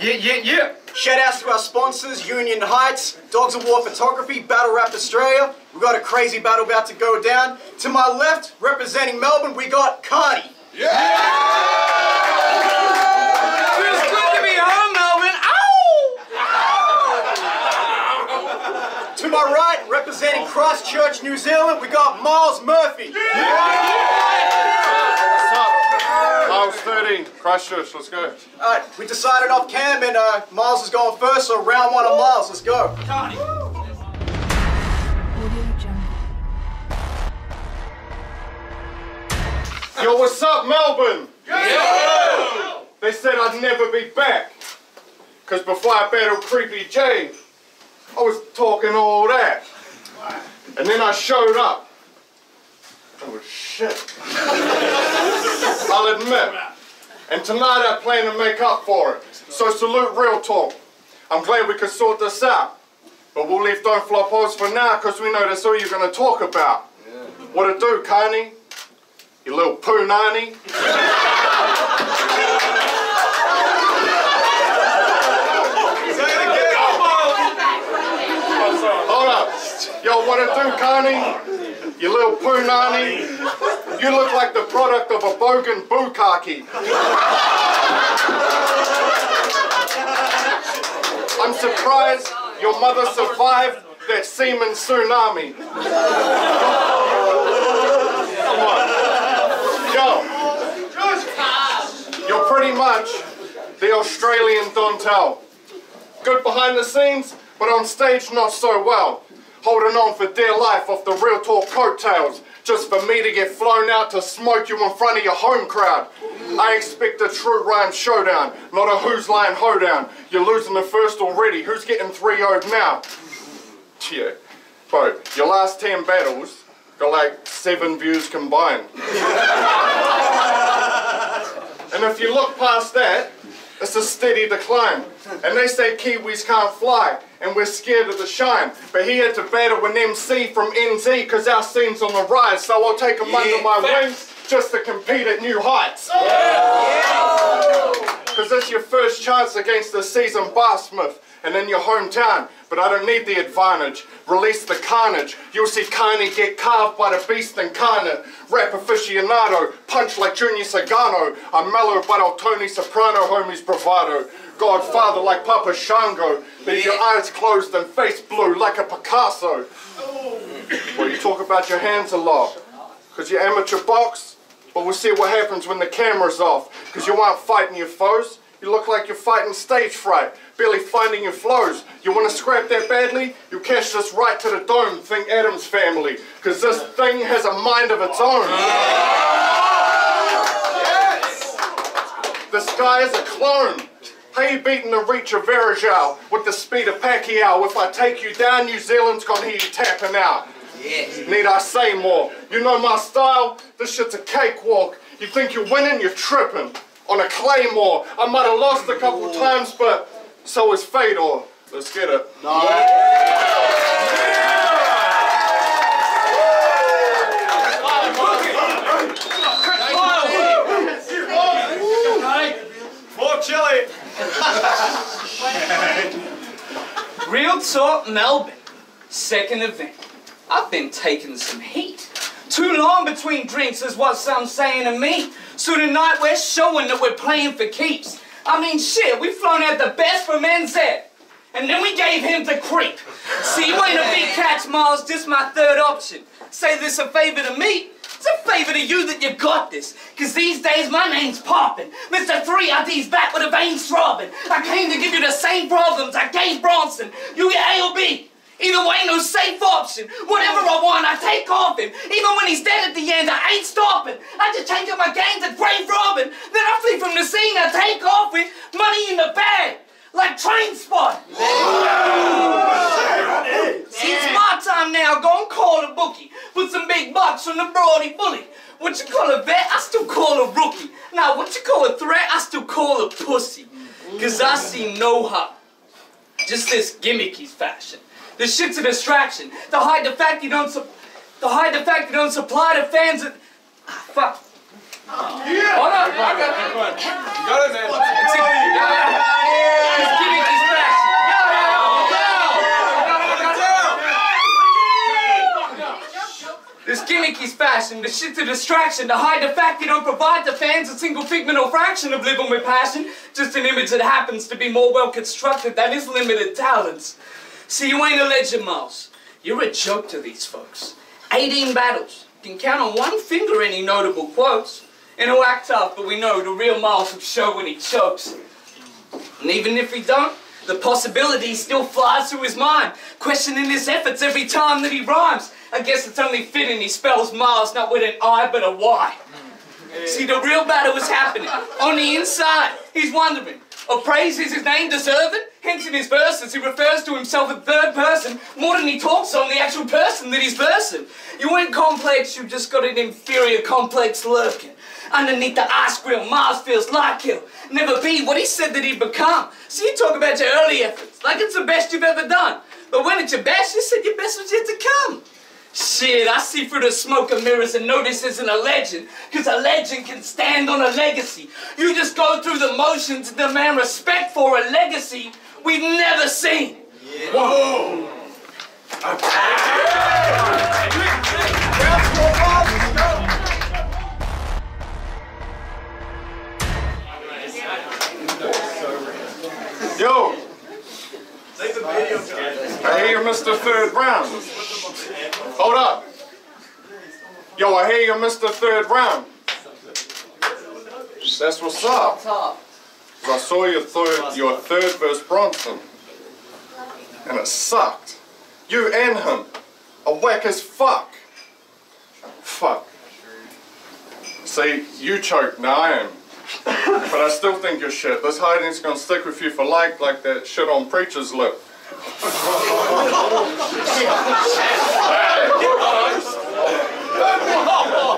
Yeah, yeah, yeah. Shout outs to our sponsors, Union Heights, Dogs of War Photography, Battle Rap Australia. We've got a crazy battle about to go down. To my left, representing Melbourne, we got Karni. Feels good to be home, Melbourne. Ow! To my right, representing Christchurch, New Zealand, we got Myles Murphy. What's up? Miles 13, Christchurch, let's go. Alright, we decided off cam and uh, Miles is going first, so round one of Miles, let's go. Audio Yo, what's up, Melbourne? They said I'd never be back. Cause before I battled Creepy J, I was talking all that. And then I showed up. Oh shit. I'll admit. And tonight I plan to make up for it. So salute Real Talk. I'm glad we could sort this out. But we'll leave Don't Flop Oz for now because we know that's all you're going to talk about. What it do, Karni? You little poo nanny? Hold up. Yo, what it do, Karni? You little poo nanny? You look like the product of a bogan bukkake. I'm surprised your mother survived that semen tsunami. Come on. Yo. You're pretty much the Australian Dontel. Good behind the scenes, but on stage not so well. Holding on for dear life off the real talk coattails, just for me to get flown out to smoke you in front of your home crowd. I expect a true rhyme showdown, not a who's line hoedown. You're losing the first already, who's getting 3 0 now? Yeah. Bro, your last 10 battles got like 7 views combined. And if you look past that, it's a steady decline. And they say Kiwis can't fly, and we're scared of the shine. But he had to battle an MC from NZ, cause our scene's on the rise. So I'll take him under my wings just to compete at new heights. Cause it's your first chance against the seasoned barsmith and in your hometown. But I don't need the advantage. Release the carnage. You'll see Karni get carved by the beast incarnate. Rap aficionado, punch like Junior Sagano. I'm mellow but I'll Tony Soprano, homies bravado. Godfather like Papa Shango. Leave your eyes closed and face blue like a Picasso. Well, you talk about your hands a lot. Cause you're amateur box, but we'll see what happens when the camera's off. Cause you aren't fighting your foes. You look like you're fighting stage fright, barely finding your flows. You want to scrap that badly? You catch this right to the dome, think Addams Family. Cause this thing has a mind of its own. Yes! This guy is a clone. You beating the reach of Verajal with the speed of Pacquiao? If I take you down, New Zealand's gonna hear you tapping out. Yes. Need I say more? You know my style? This shit's a cakewalk. You think you're winning, you're tripping. On a claymore. I might have lost a couple times, but so is Fedor. Let's get it. No. More chili. Real Talk Melbourne. Second event. I've been taking some heat. Too long between drinks is what some saying to me. So tonight we're showing that we're playing for keeps. I mean, shit, we've flown out the best from NZ. And then we gave him the creep. See, ain't a big catch, Miles, just my third option. Say this a favor to me. It's a favor to you that you got this. Cause these days my name's poppin'. Mr. 3ID's back with a vein throbbing. I came to give you the same problems I gave Bronson. You get A or B. Either way, no safe option. Whatever I want, I take off him. Even when he's dead at the end, I ain't stopping. I just change up my game to grave robbing. Then I flee from the scene, I take off with money in the bag. Like train spot. It's my time now. Go and call a bookie. Put some big bucks on the Brody bully. What you call a vet, I still call a rookie. Now, what you call a threat, I still call a pussy. Cause I see no hop. Just this gimmicky fashion. This shit's a distraction. To hide the fact you don't su- to hide the fact you don't supply the fans that ah, fuck. Hold on, I got it. You got it, man. It's a, yeah. It's gimmicky's fashion. Yeah, yeah, yeah. This gimmicky's fashion, the shit's a distraction to hide the fact you don't provide the fans a single figment or fraction of living with passion. Just an image that happens to be more well constructed than his limited talents. See, you ain't a legend, Miles. You're a joke to these folks. 18 battles. You Can count on one finger any notable quotes. And he'll act tough, but we know the real Miles will show when he chokes. And even if he don't, the possibility still flies through his mind, questioning his efforts every time that he rhymes. I guess it's only fitting he spells Myles not with an I but a Y. See, the real battle is happening on the inside. He's wondering, of praise is his name deserving? Hence in his verses he refers to himself in third person more than he talks on the actual person that he's versing. You ain't complex, you've just got an inferior complex lurking. Underneath the ice grill, Mars feels like he'll never be what he said that he'd become. So you talk about your early efforts, like it's the best you've ever done. But when it's your best, you said your best was yet to come. Shit, I see through the smoke of mirrors and know this isn't a legend, cause a legend can stand on a legacy. You just go through the motions to demand respect for a legacy we've never seen. Round four, Miles, let's. Yo, Take the video, guys. I hear you missed the third round. Hold up. Yo, I hear you missed the third round. That's what's up. 'Cause I saw your third, your third verse Bronson, and it sucked. You and him are whack as fuck. Fuck. See, you choked, now I am. But I still think you're shit. This hiding's gonna stick with you for life like that shit on Preacher's lip. Oh,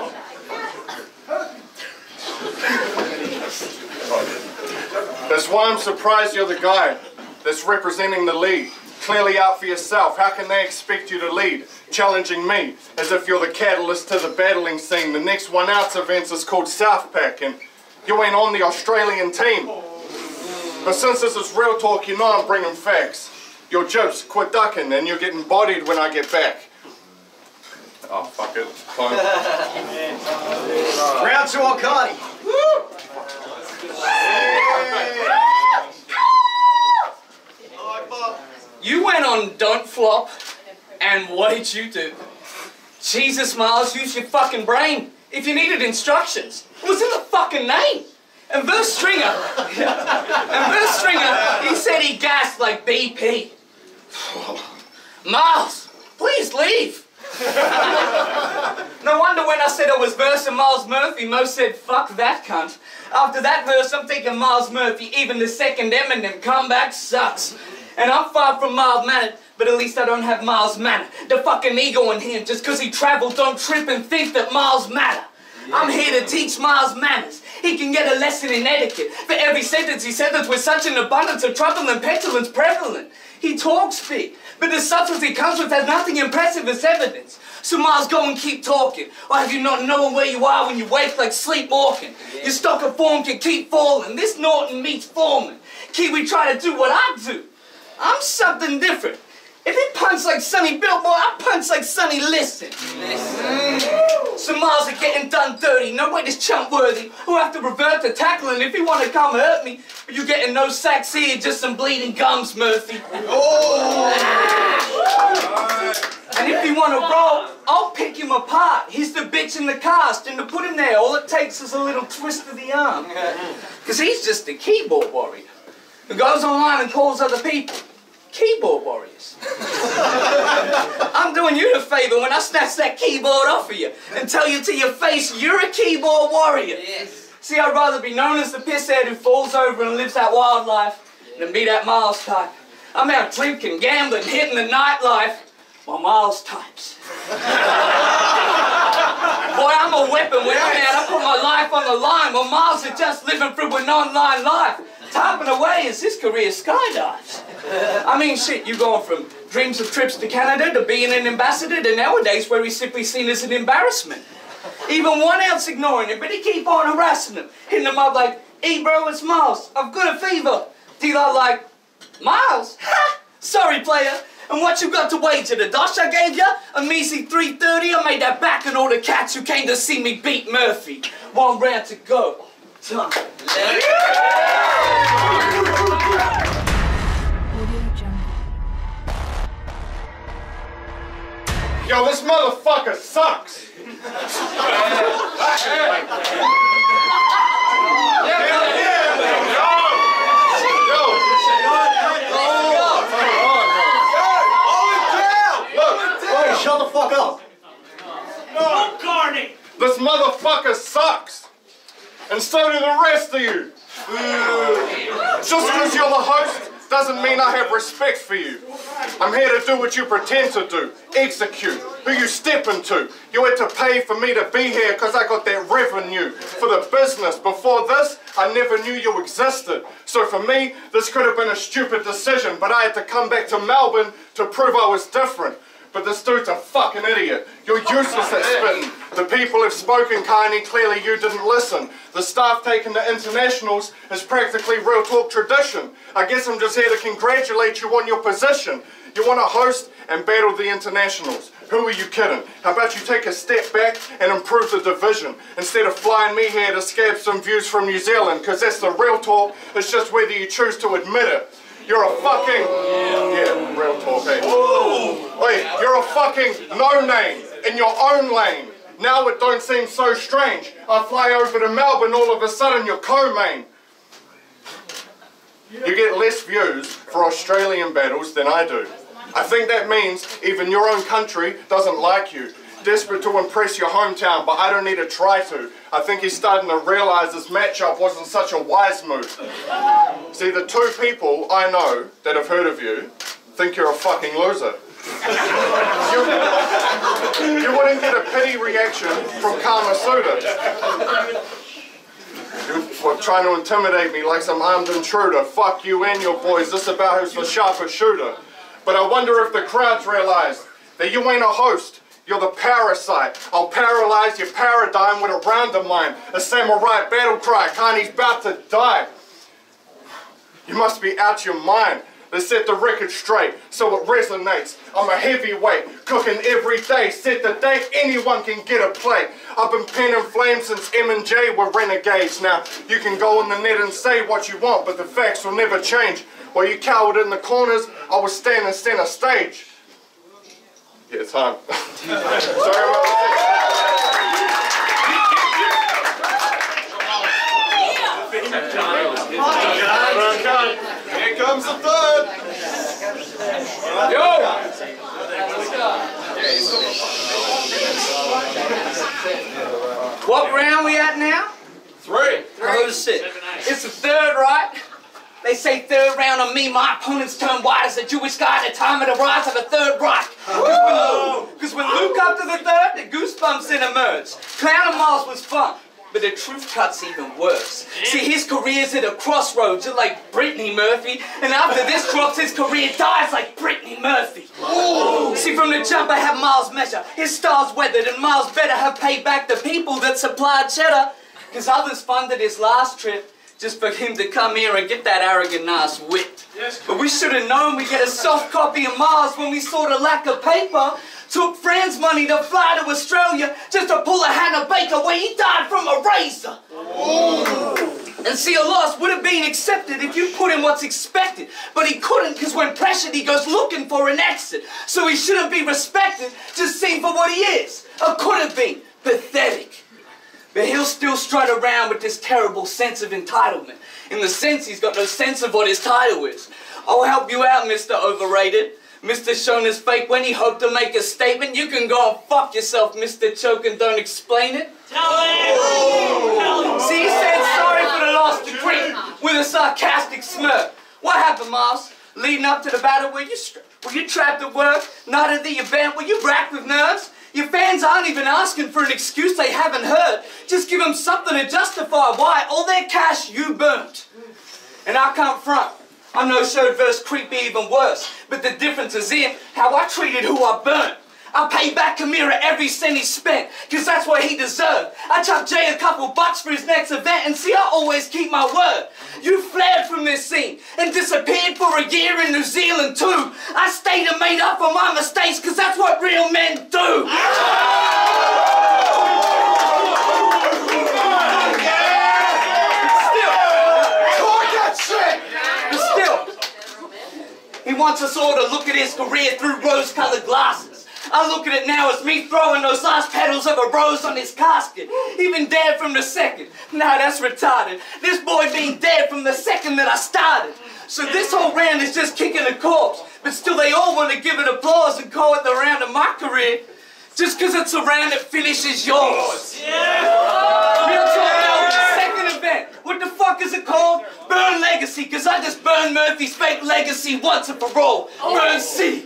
That's why I'm surprised you're the guy that's representing the lead. Clearly out for yourself. How can they expect you to lead? Challenging me as if you're the catalyst to the battling scene. The next one out's events is called Southpack and you ain't on the Australian team. But since this is real talk, you know I'm bringing facts. Your jokes, quit ducking and you're getting bodied when I get back. Oh, fuck it. Fine. Round two, Arcadi. You went on Don't Flop, and you do? Jesus, Miles, use your fucking brain. If you needed instructions, it was in the fucking name. And Verse Stringer, and Verse Stringer, he said he gasped like BP. Miles, please leave. no wonder when I said I was versing Myles Murphy, most said, fuck that cunt. After that verse, I'm thinking Myles Murphy, even the second Eminem comeback sucks. And I'm far from mild-mannered, but at least I don't have Miles' manner. The fucking ego in him, just cause he traveled, don't trip and think that Miles matter. I'm here to teach Miles manners. He can get a lesson in etiquette. For every sentence he sentence with such an abundance of trouble and petulance prevalent. He talks big, but the substance he comes with has nothing impressive as evidence. So Miles, go and keep talking. Or have you not known where you are when you wake like sleepwalking? Your stock of form can keep falling. This Norton meets Foreman. Kiwi try to do what I do. I'm something different. If he punch like Sonny Bill, boy, I punch like Sonny Liston. Mm. So Miles are getting done dirty. No way this chump worthy. Who have to revert to tackling if you want to come hurt me. But you getting no sacks here, just some bleeding gums, Murphy. And if you want to roll, I'll pick him apart. He's the bitch in the cast, and to put him there, all it takes is a little twist of the arm. Because he's just a keyboard warrior who goes online and calls other people keyboard warriors. I'm doing you the favor when I snatch that keyboard off of you and tell you to your face you're a keyboard warrior. Yes. See, I'd rather be known as the pisshead who falls over and lives that wildlife than be that Miles type. I'm out drinking, gambling, hitting the nightlife while Miles types. Boy, I'm a weapon when I'm out. I put my life on the line while Miles is just living through an online life. Typing away as his career skydives. I mean, shit, you're going from dreams of trips to Canada to being an ambassador to nowadays where he's simply seen as an embarrassment. Even one ounce ignoring him, but he keep on harassing him, hitting him up like, hey bro, it's Miles. I've got a fever. D-Lot like, Miles? Ha! Sorry, player. And what you got to wager? The dosh I gave ya? A measly 330? I made that back and all the cats who came to see me beat Murphy. One round to go. Time. Yo, this motherfucker sucks. Shut the fuck up. This motherfucker sucks. And so do the rest of you. Just because you're the host doesn't mean I have respect for you. I'm here to do what you pretend to do. Execute. Who you step into. You had to pay for me to be here because I got that revenue for the business. Before this, I never knew you existed. So for me, this could have been a stupid decision, but I had to come back to Melbourne to prove I was different. But this dude's a fucking idiot. You're useless at spitting. The people have spoken, Karni. Clearly you didn't listen. The staff taking the internationals is practically real talk tradition. I guess I'm just here to congratulate you on your position. You want to host and battle the internationals. Who are you kidding? How about you take a step back and improve the division instead of flying me here to scab some views from New Zealand? Because that's the real talk. It's just whether you choose to admit it. You're a fucking yeah, real talk. Hey. Wait, you're a fucking no name in your own lane. Now it don't seem so strange. I fly over to Melbourne, all of a sudden you're co-main. You get less views for Australian battles than I do. I think that means even your own country doesn't like you. Desperate to impress your hometown, but I don't need to try to. I think he's starting to realize this matchup wasn't such a wise move. See, the two people I know that have heard of you think you're a fucking loser. you, you wouldn't get a pity reaction from Kamasuda. You're trying to intimidate me like some armed intruder. Fuck you and your boys. This about who's the sharpest shooter. But I wonder if the crowds realize that you ain't a host. You're the parasite. I'll paralyze your paradigm with a round of mine. A samurai battle cry. Karni's about to die. You must be out your mind. Let's set the record straight so it resonates. I'm a heavyweight, cooking every day. Set the date, anyone can get a plate. I've been penning flames since M and J were renegades. Now you can go on the net and say what you want, but the facts will never change. While you cowered in the corners, I was standing center stage. Yeah, it's time. Sorry about that. Here comes the third. Yo! What round we at now? Three. Oh shit. It's the third, right? They say third round on me, my opponents turn white as a Jewish guy at the time of the rise of the Third Reich. Because when Luke up to the third, the goosebumps then emerge. Clown and Mars was fun, but the truth cut's even worse. See, his career's at a crossroads, just like Brittany Murphy, and after this drops, his career dies like Brittany Murphy. See, from the jump, I have Miles measure. His star's weathered, and Miles better have paid back the people that supplied cheddar. Because others funded his last trip just for him to come here and get that arrogant ass whipped. But we should have known we'd get a soft copy of Mars when we saw the lack of paper. Took Fran's money to fly to Australia just to pull a Hannah Baker where he died from a razor. And see, a loss would have been accepted if you put in what's expected. But he couldn't because when pressured, he goes looking for an exit. So he shouldn't be respected, just seen for what he is. Or could have been. Pathetic. But he'll still strut around with this terrible sense of entitlement. In the sense he's got no sense of what his title is. I'll help you out, Mr. Overrated. Mr. Shown is fake when he hoped to make a statement. You can go and fuck yourself, Mr. Choke, and don't explain it. Tell him. See, he said sorry for the lost degree with a sarcastic smirk. What happened, Miles? Leading up to the battle, were you, were you trapped at work? Not at the event? Were you racked with nerves? Your fans aren't even asking for an excuse they haven't heard. Just give them something to justify why all their cash you burnt. And I can't front. I know showed verse creep be even worse, but the difference is in how I treated who I burnt. I'll pay back Amira every cent he spent, cause that's what he deserved. I chucked Jay a couple bucks for his next event, and see, I always keep my word. You fled from this scene and disappeared for a year in New Zealand too. I stayed and made up for my mistakes, cause that's what real men do. He wants us all to look at his career through rose-colored glasses. I look at it now as me throwing those last petals of a rose on his casket. Even dead from the second. Nah, that's retarded. This boy being dead from the second that I started. So this whole round is just kicking a corpse. But still they all want to give it applause and call it the round of my career. Just because it's a round that finishes yours. Yeah. Real talk, Melbourne, second event. What the fuck is it called? Burn Legacy, because I just burned Murphy's fake legacy once and for all. Burn C.